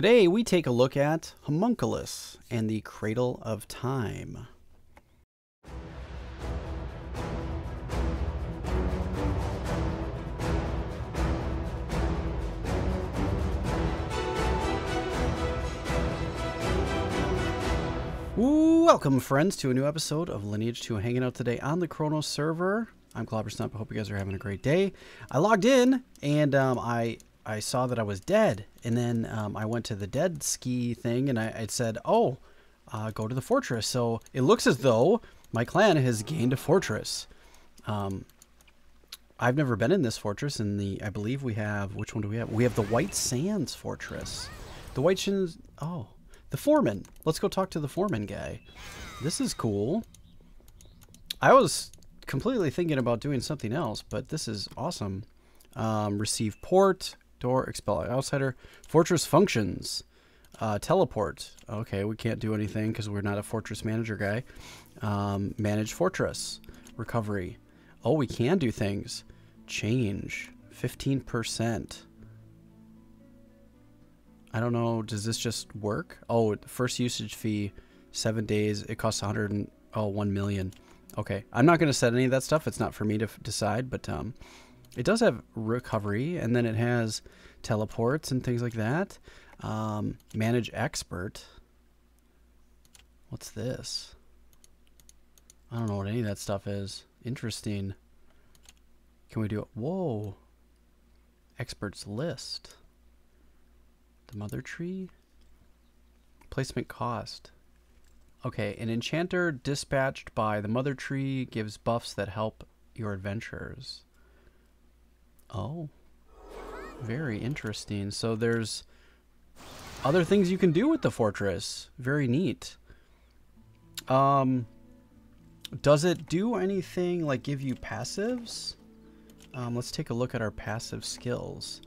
Today we take a look at Homunculus and the Cradle of Time. Welcome, friends, to a new episode of Lineage 2 hanging out today on the Chronos server. I'm Clobberstomp. I hope you guys are having a great day. I logged in and um, I I saw that I was dead, and then um, I went to the dead ski thing, and I it said, "Oh, uh, go to the fortress." So it looks as though my clan has gained a fortress. Um, I've never been in this fortress, and the I believe we have which one do we have? We have the White Sands Fortress. The White Sands. Oh, the foreman. Let's go talk to the foreman guy. This is cool. I was completely thinking about doing something else, but this is awesome. Um, receive port, door, expel outsider, fortress functions, uh, teleport. Okay, we can't do anything because we're not a fortress manager guy. Um, manage fortress, recovery. Oh, we can do things. Change, 15%. I don't know. Does this just work? Oh, first usage fee, seven days. It costs 100 and, oh, 1 million. Okay. I'm not going to set any of that stuff. It's not for me to decide, but um, it does have recovery, and then it has teleports and things like that. Um, manage expert. What's this? I don't know what any of that stuff is. Interesting. Can we do it? Whoa. Experts list. The mother tree? Placement cost. Okay, an enchanter dispatched by the mother tree gives buffs that help your adventures. Oh. Very interesting. So there's other things you can do with the fortress. Very neat. Um, does it do anything like give you passives? Um, let's take a look at our passive skills.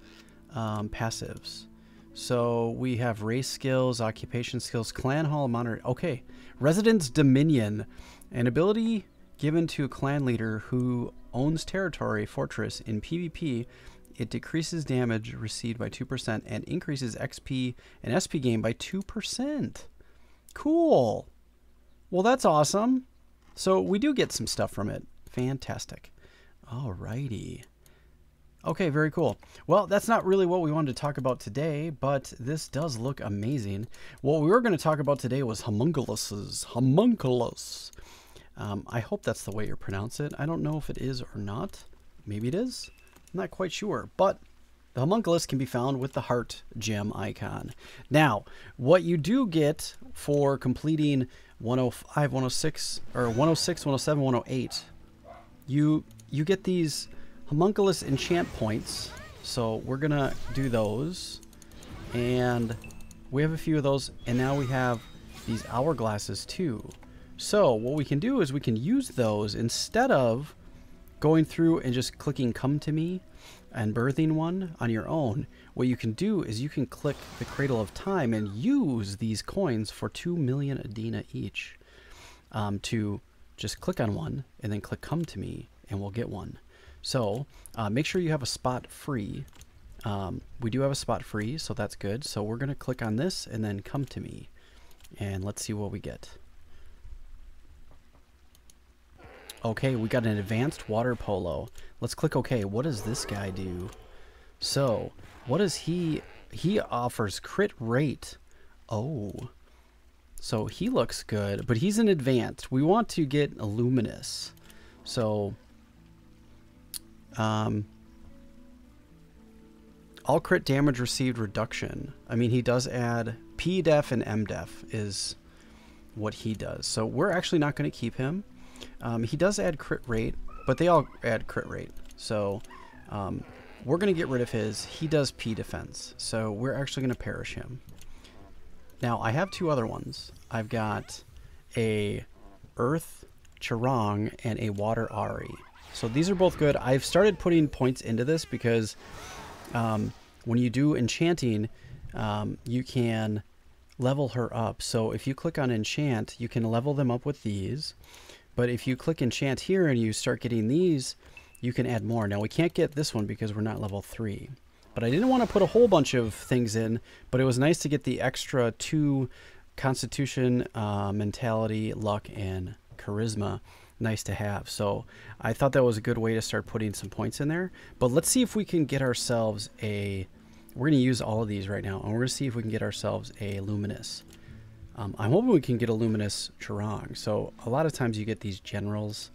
Um, passives. So we have race skills, occupation skills, clan hall monitor. Okay, residence dominion, an ability given to a clan leader who owns territory fortress in PvP. It decreases damage received by 2% and increases XP and SP gain by 2%. Cool. Well, that's awesome. So we do get some stuff from it. Fantastic. Alrighty. Okay, very cool. Well, that's not really what we wanted to talk about today, but this does look amazing. What we were going to talk about today was homunculuses. Homunculus. Um, I hope that's the way you pronounce it. I don't know if it is or not. Maybe it is. I'm not quite sure, but the homunculus can be found with the heart gem icon. Now, what you do get for completing 105, 106, or 106, 107, 108, you you get these homunculus enchant points. So we're to do those. And we have a few of those. And now we have these hourglasses too. So what we can do is we can use those instead of going through and just clicking come to me and birthing one on your own. What you can do is you can click the Cradle of Time and use these coins for 2 million Adena each um, to just click on one and then click come to me and we'll get one. So uh, make sure you have a spot free. Um, we do have a spot free, so that's good. So we're going to click on this and then come to me. And let's see what we get. Okay, we got an advanced water Popo. Let's click OK. What does this guy do? So, what does he... He offers crit rate. Oh. So he looks good, but he's an advanced. We want to get a luminous. So um, all crit damage received reduction. I mean, he does add P def and M def is what he does. So we're actually not going to keep him. Um, he does add crit rate, but they all add crit rate. So um, we're going to get rid of his. He does P defense. So we're actually going to perish him. Now, I have two other ones. I've got a Earth Charang and a Water Ari. So these are both good. I've started putting points into this because um, when you do enchanting, um, you can level her up. So if you click on enchant, you can level them up with these. But if you click enchant here and you start getting these, you can add more. Now we can't get this one because we're not level 3. But I didn't want to put a whole bunch of things in, but it was nice to get the extra two constitution, uh, mentality, luck, and charisma. Nice to have. So I thought that was a good way to start putting some points in there. But let's see if we can get ourselves a... We're going to use all of these right now, and we're going to see if we can get ourselves a luminous. Um, I'm hoping we can get a luminous Charang. So a lot of times you get these generals,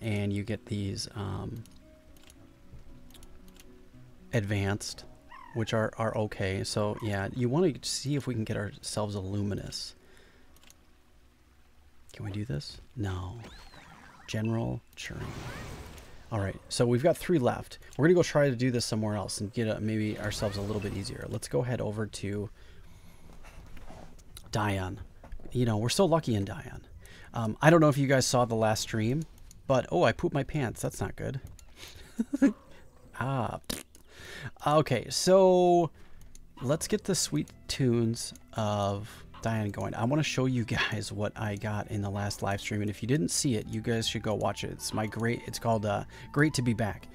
and you get these um, advanced, which are, are okay. So yeah, you want to see if we can get ourselves a luminous. Can we do this? No. General Charang. All right, so we've got three left. We're gonna go try to do this somewhere else and get a, maybe ourselves a little bit easier. Let's go head over to Dion. You know, we're so lucky in Dion. Um, I don't know if you guys saw the last stream, but oh, I pooped my pants. That's not good. ah. Okay, so let's get the sweet tunes of Dion going. I want to show you guys what I got in the last live stream, and if you didn't see it, you guys should go watch it. It's my great. It's called uh, "Great to Be Back."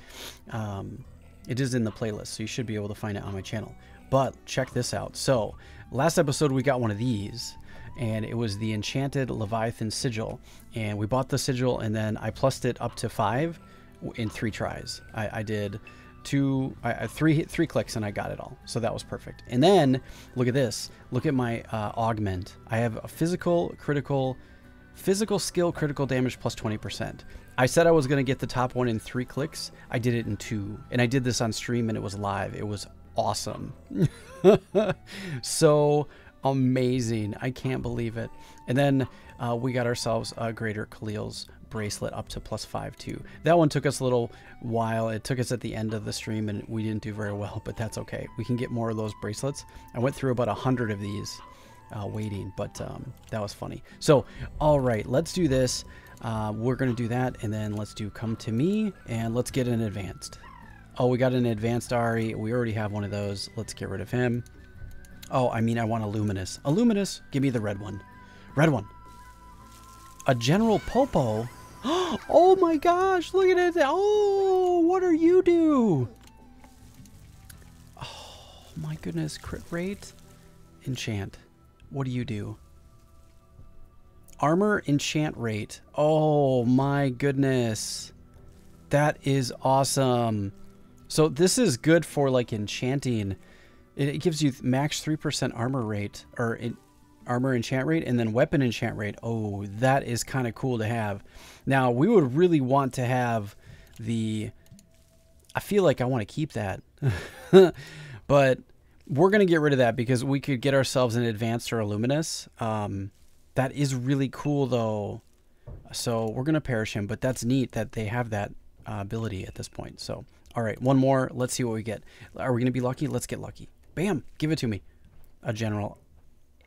Um, it is in the playlist, so you should be able to find it on my channel. But check this out. So last episode we got one of these, and it was the Enchanted Leviathan Sigil, and we bought the sigil, and then I plussed it up to five in three tries. I, I did two, I, three, three clicks and I got it all. So that was perfect. And then look at this. Look at my uh, augment. I have a physical, critical, physical skill, critical damage plus 20%. I said I was going to get the top one in three clicks. I did it in two. And I did this on stream and it was live. It was awesome. so amazing. I can't believe it. And then uh, we got ourselves a Greater Khalil's bracelet up to plus five too. That one took us a little while. It took us at the end of the stream and we didn't do very well, but that's okay. We can get more of those bracelets. I went through about a hundred of these uh, waiting, but um, that was funny. So, all right, let's do this. Uh, we're going to do that and then let's do come to me and let's get an advanced. Oh, we got an advanced Ari. We already have one of those. Let's get rid of him. Oh, I mean, I want a luminous. A luminous. Give me the red one. Red one. A General Popo oh my gosh, look at it. Oh, what are you do? Oh my goodness, crit rate. Enchant. What do you do? Armor enchant rate. Oh my goodness. That is awesome. So this is good for like enchanting. It, it gives you max 3% armor rate or armor enchant rate and then weapon enchant rate. Oh, that is kind of cool to have. Now, we would really want to have the... I feel like I want to keep that. but we're going to get rid of that because we could get ourselves an advanced or a luminous. Um, that is really cool, though. So we're going to perish him, but that's neat that they have that uh, ability at this point. So, all right, one more. Let's see what we get. Are we going to be lucky? Let's get lucky. Bam! Give it to me. A general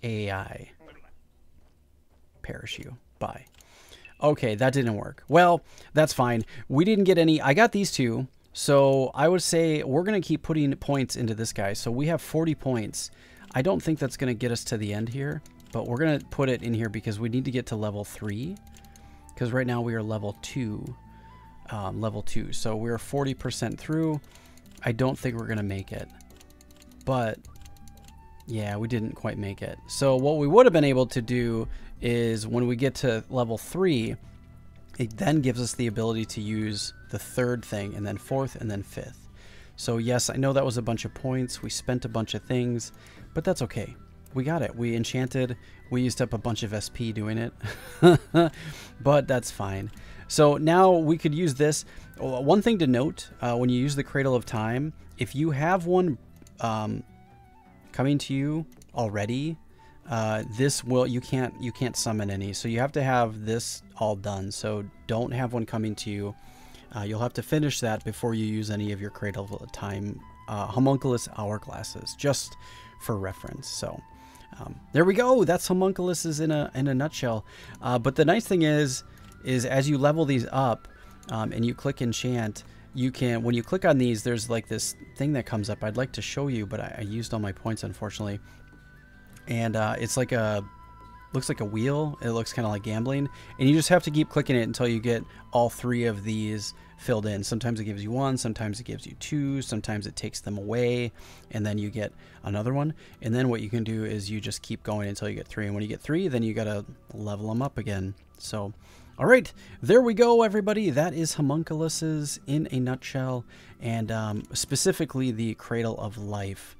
AI. Perish you. Bye. Okay, that didn't work. Well, that's fine. We didn't get any. I got these two. So I would say we're going to keep putting points into this guy. So we have 40 points. I don't think that's going to get us to the end here. But we're going to put it in here because we need to get to level 3. Because right now we are level 2. Um, level 2. So we're 40% through. I don't think we're going to make it. But yeah, we didn't quite make it. So what we would have been able to do is when we get to level 3, it then gives us the ability to use the third thing, and then fourth, and then fifth. So yes, I know that was a bunch of points. We spent a bunch of things, but that's okay. We got it. We enchanted. We used up a bunch of SP doing it, but that's fine. So now we could use this. One thing to note, uh, when you use the Cradle of Time, if you have one um, coming to you already, uh, this will you can't you can't summon any. So you have to have this all done. So don't have one coming to you. Uh, you'll have to finish that before you use any of your Cradle of Time uh, homunculus hourglasses, just for reference. So. Um, there we go. That's homunculus in a in a nutshell. Uh, but the nice thing is, is as you level these up, um, and you click enchant, you can, when you click on these, there's like this thing that comes up. I'd like to show you, but I, I used all my points, unfortunately. And uh, it's like a, looks like a wheel. It looks kind of like gambling, and you just have to keep clicking it until you get all three of these filled in. Sometimes it gives you one, sometimes it gives you two, sometimes it takes them away, and then you get another one. And then what you can do is you just keep going until you get three. And when you get three, then you gotta level them up again. So, all right, there we go, everybody. That is homunculuses in a nutshell, and um, specifically the Cradle of Life.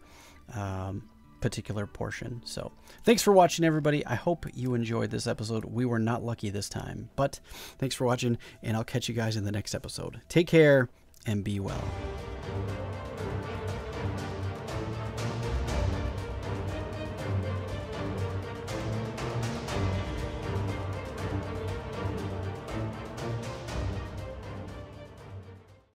Um, particular portion. So, thanks for watching, everybody. I hope you enjoyed this episode. We were not lucky this time, but thanks for watching, and I'll catch you guys in the next episode. Take care and be well.